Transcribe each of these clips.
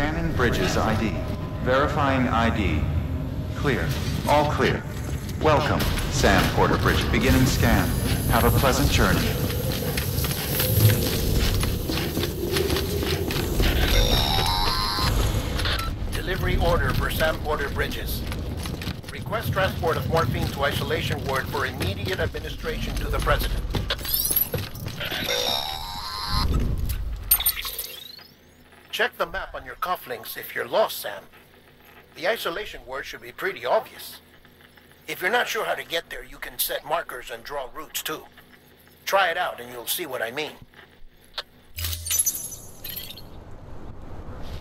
Bridges ID. Verifying ID. Clear. All clear. Welcome, Sam Porter Bridge. Beginning scan. Have a pleasant journey. Delivery order for Sam Porter Bridges. Request transport of morphine to isolation ward for immediate administration to the President. Check the map on your cufflinks if you're lost, Sam. The isolation word should be pretty obvious. If you're not sure how to get there, you can set markers and draw routes too. Try it out and you'll see what I mean.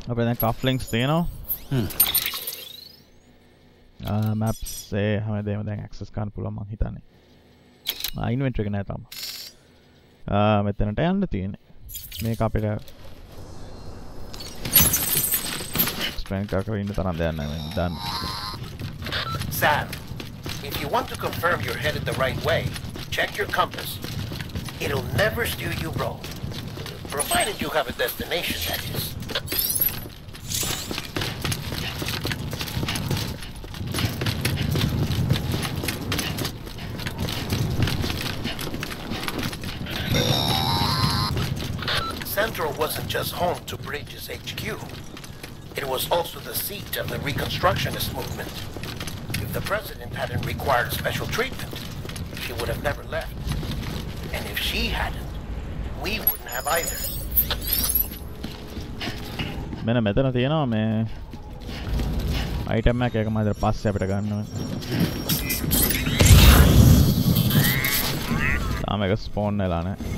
अब इन्हें कॉफलिंग्स दे ना maps से हमें दे मतलब access कान पुला मांग हिता नहीं इन्वेंटरी का नहीं था हम मैं तेरे टाइम नहीं थी ने मैं काफी ස්පෙන් කර ඉන්න තරම් දෙයන්න දන්න Sam, if you want to confirm you're headed the right way, check your compass. It'll never steer you wrong. Provided you have a destination, that is. Central wasn't just home to Bridges HQ. It was also the seat of the Reconstructionist movement. If the president hadn't required special treatment, she would have never left. And if she hadn't, we wouldn't have either. මෙන මෙතන තියෙනවා මේ අයිටම්මක් එක මදර පස්ස අපිට ගන්න තාම එක ස්පෝන් වෙලානෑ Like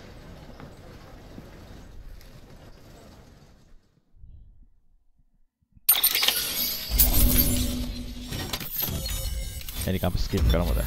any confiscate for Ramadan.